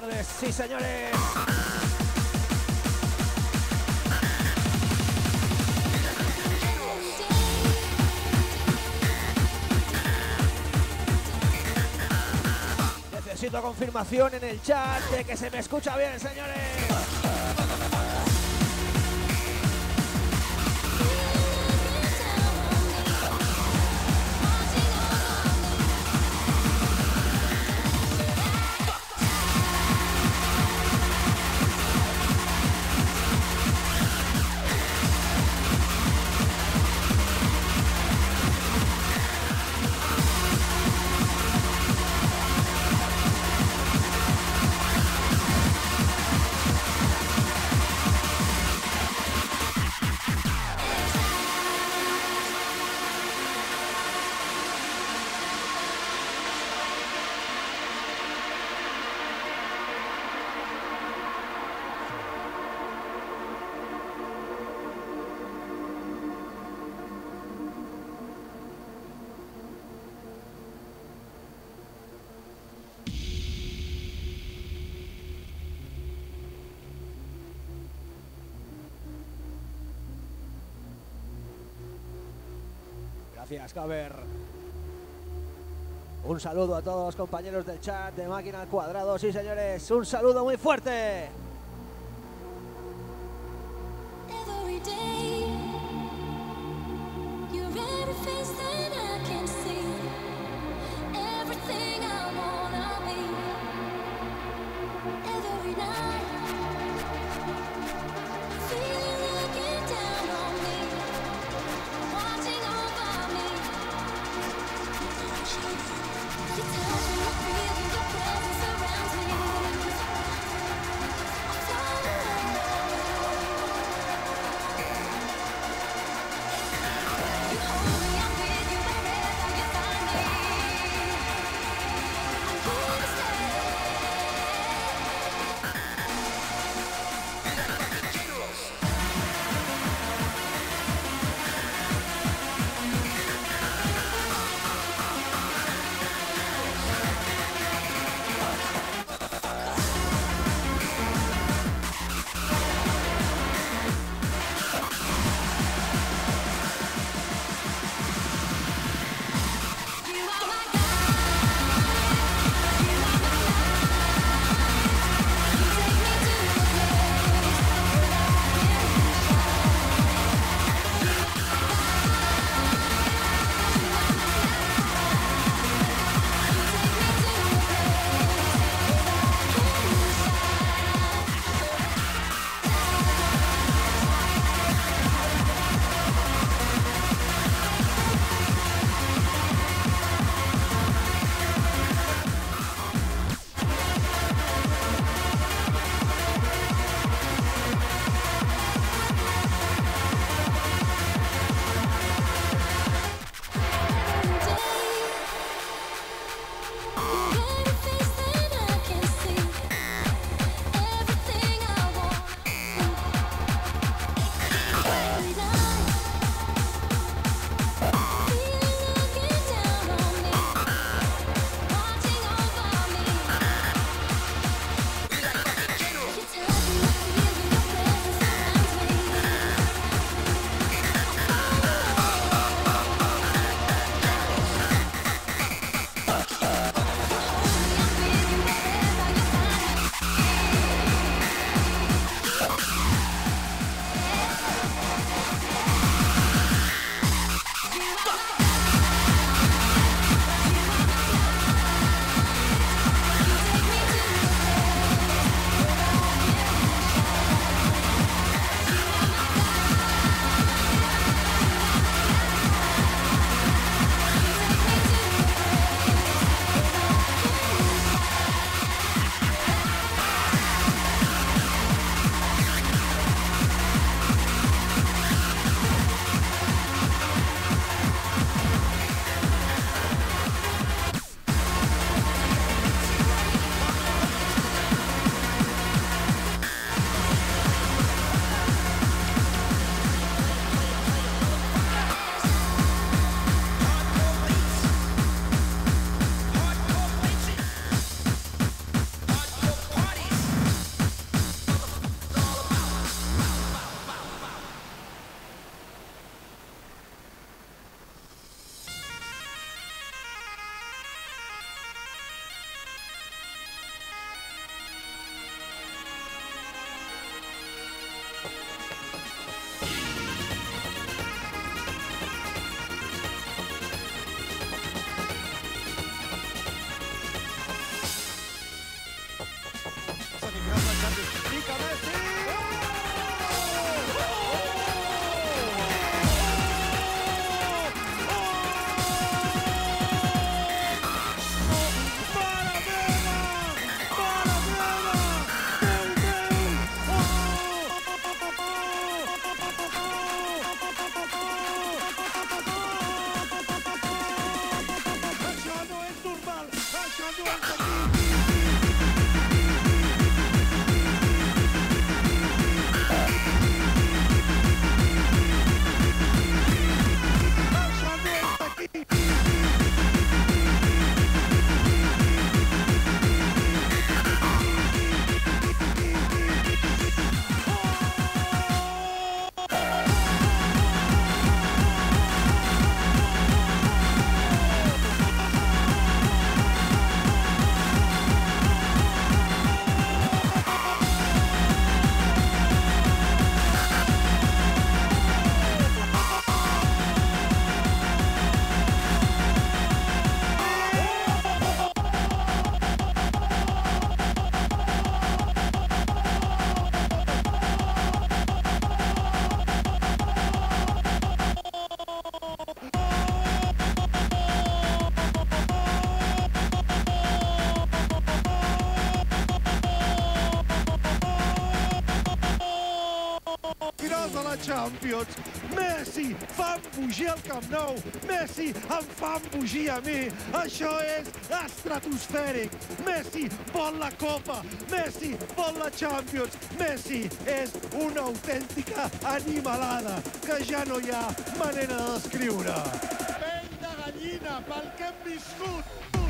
tardes, sí señores. Necesito confirmación en el chat de que se me escucha bien, señores. Un saludo a todos los compañeros del chat de Máquina al Cuadrado, sí señores, un saludo muy fuerte. Champions. Messi fa embogir el Camp Nou. Messi em fa embogir a mi. Això és estratosfèric. Messi vol la Copa. Messi vol la Champions. Messi és una autèntica animalada que ja no hi ha manera de descriure. Pell de gallina pel que hem viscut.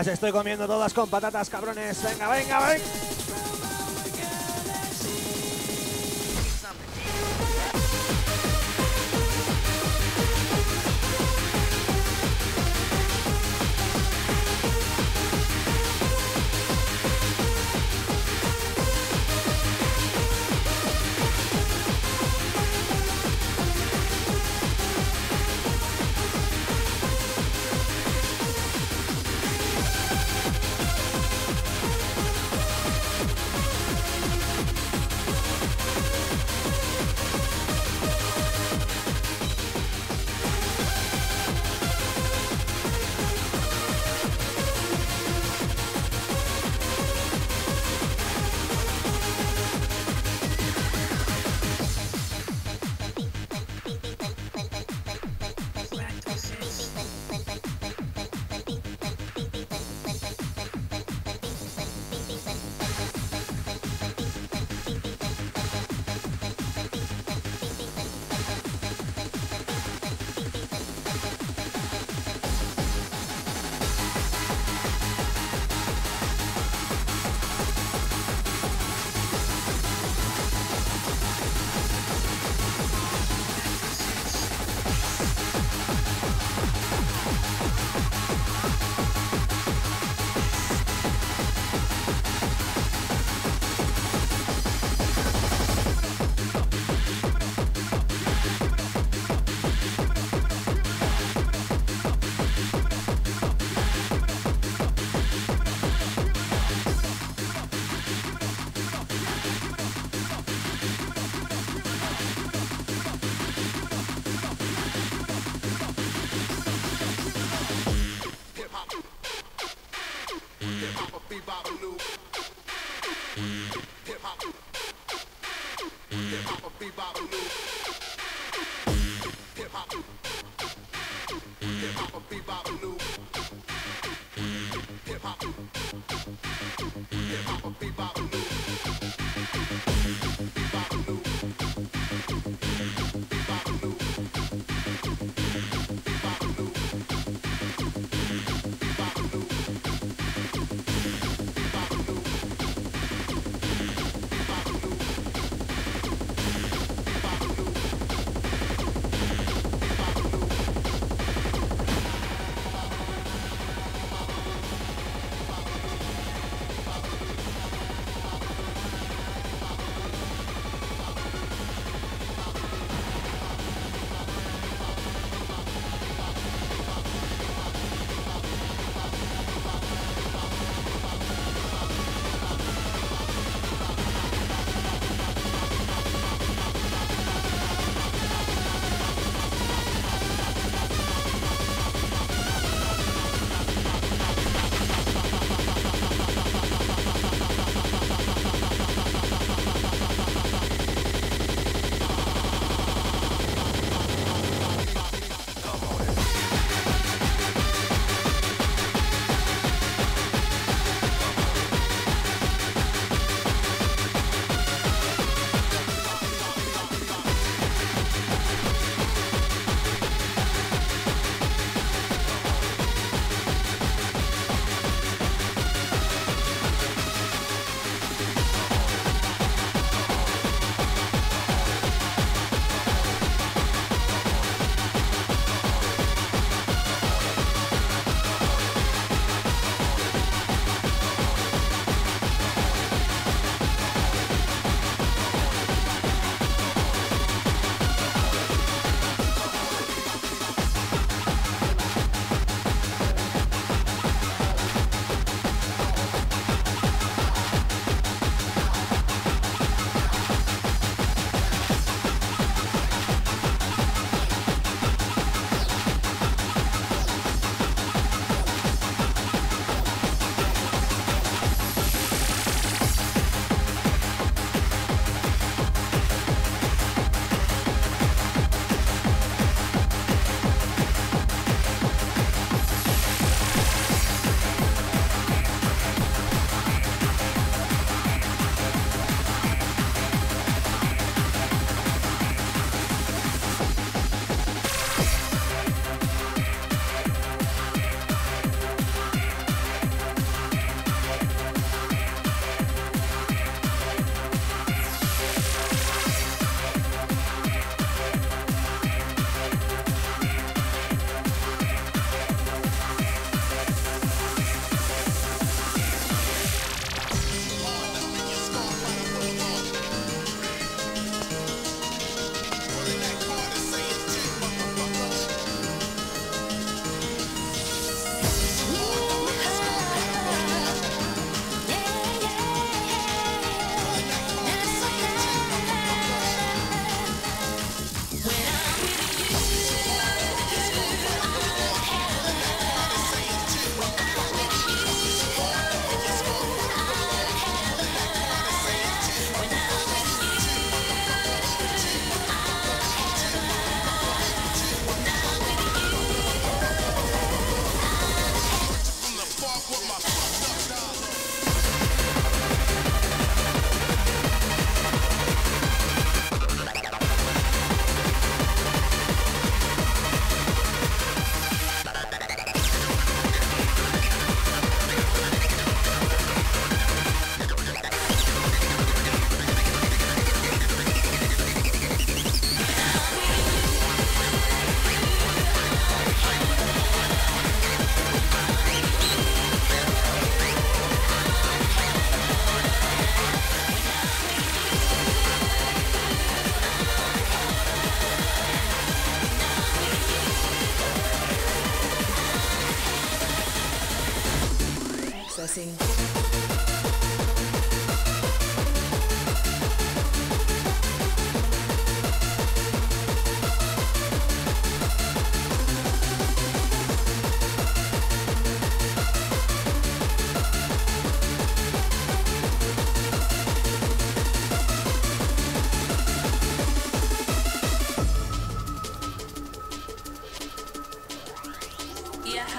Las estoy comiendo todas con patatas, cabrones. Venga, venga, venga.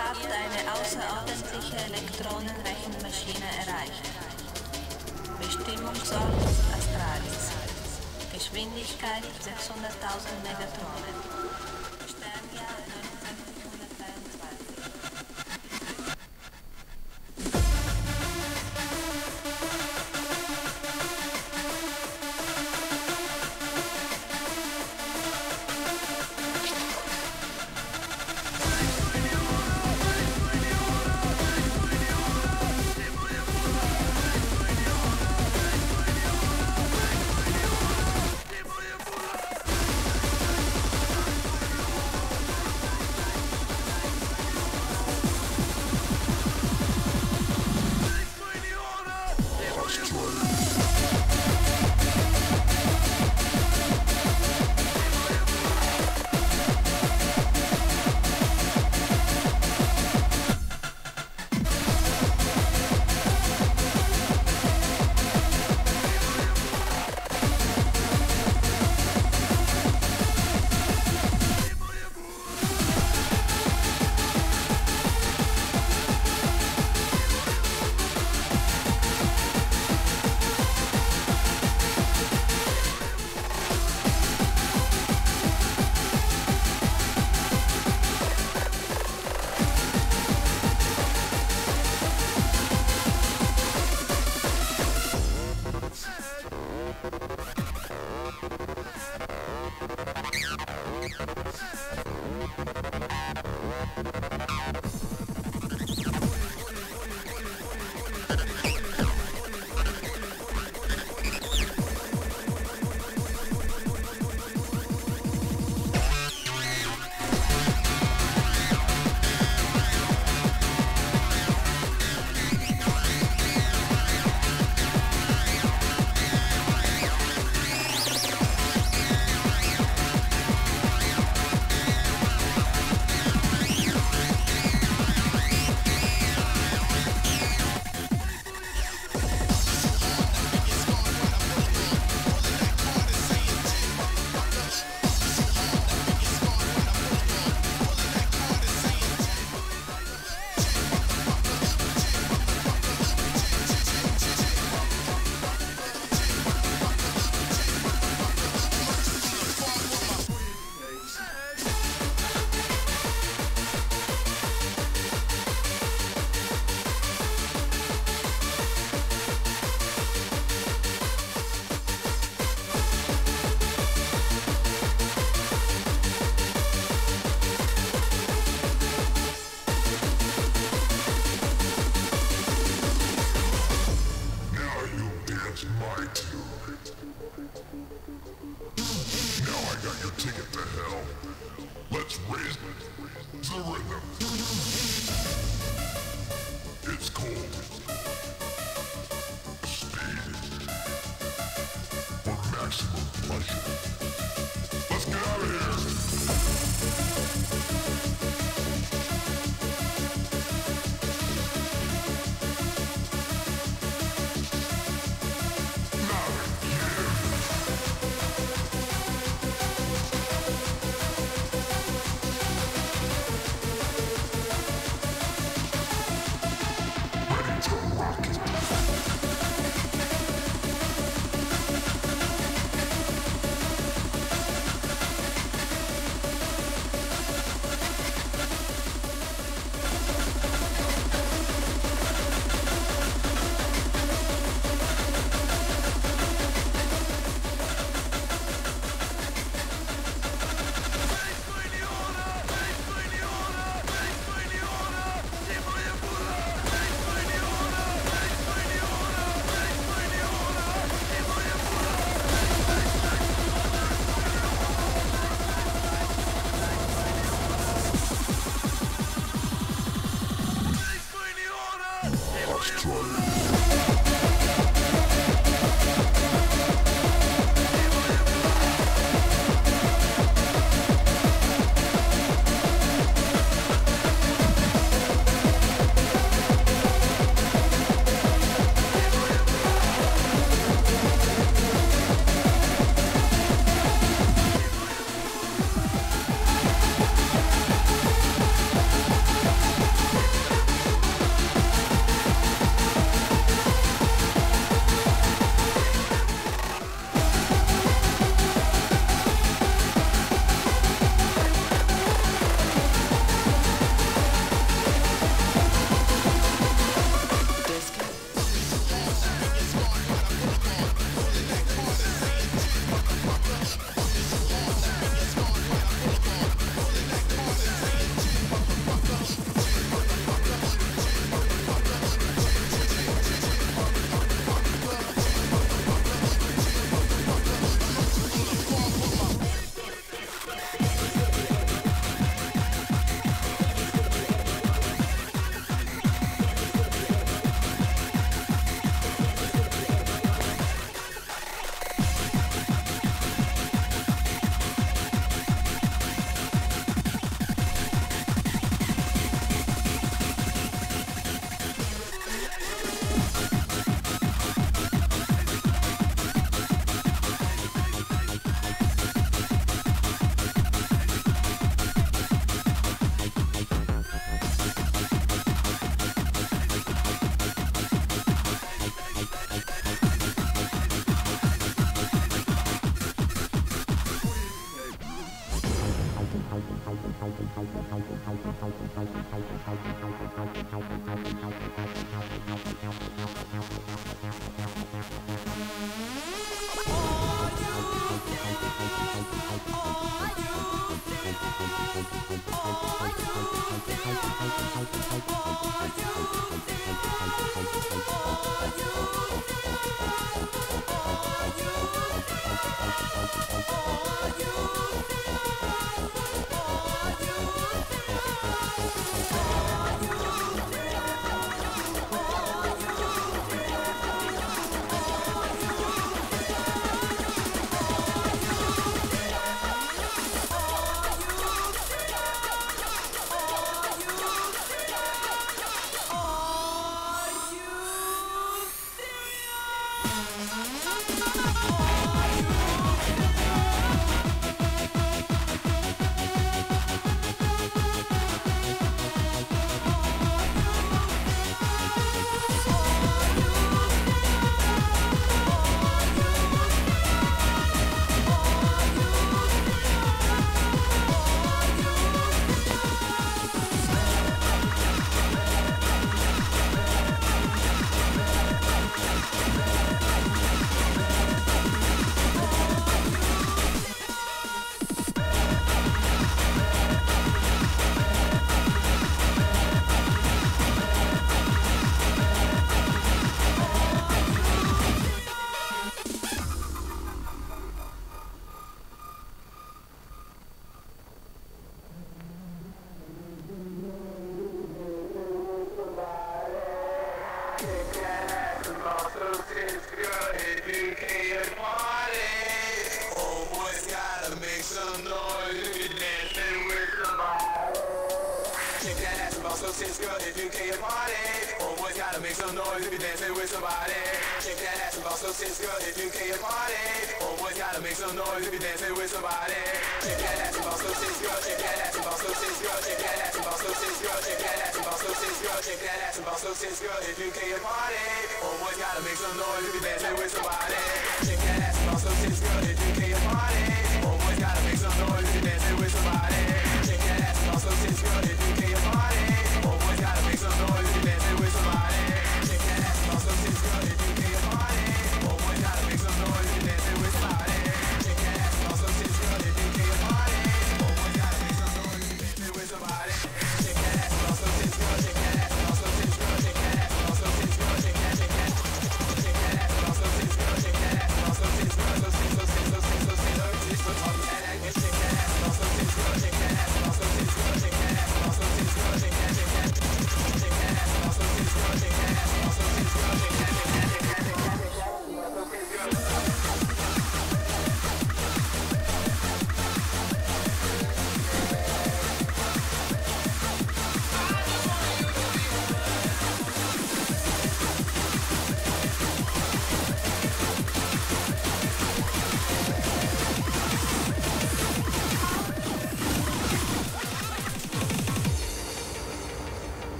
habt eine außerordentliche Elektronenrechenmaschine erreicht. Bestimmungsort Astralis. Geschwindigkeit 600.000 Megatronen.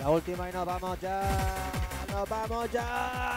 La última y nos vamos ya. Nos vamos ya.